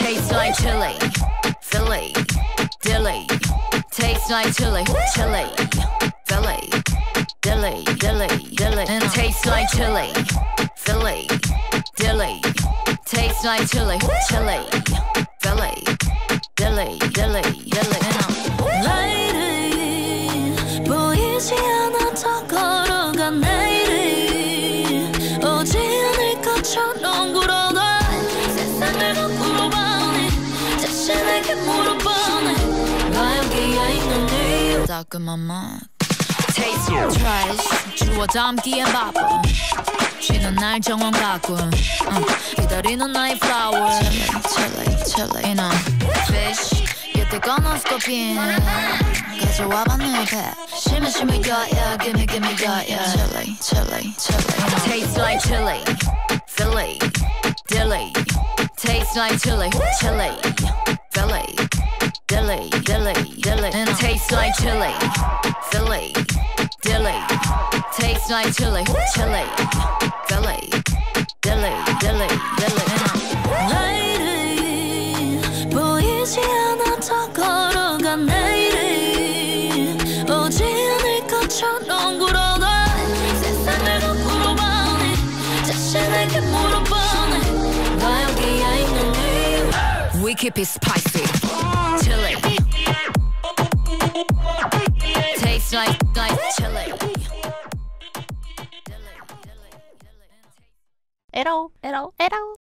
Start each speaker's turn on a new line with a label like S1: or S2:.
S1: Tastes like chili, Philly, dilly. Tastes like chili, chili, Philly, dilly, dilly, dilly. Tastes like chili, Philly, dilly. Tastes like chili, chili, Philly, dilly, dilly, dilly.
S2: Lady 보이지 않아 더 걸어간 내일이 오지 않을 것처럼 굴어가 세상을 거꾸로 봐오니 자신에게 물어보니 나 여기에 있는 이유
S1: 따끔한 Taste trash 주워 담기엔 바빠 쉬는 날 정원 가꾼 어, 기다리는 나의 flower Chili, chili, you know Fish 이때 꺼놓스코핀 가져와봐 내 옆에 심해 심해 yeah yeah gimme gimme yeah yeah Chili, chili, chili you know. Tastes like chili Philly Dilly Tastes like chili Chili Philly Dilly Dilly Dilly Tastes like chili Philly Dilly Tastes like chili Chili Philly Dilly Dilly Dilly
S2: Lady 보이지 않아 더 걸어간 내일이 오지 않을 것처럼
S1: keep it spicy. Chili. Tastes like nice chili.
S3: It'll, it'll, it'll.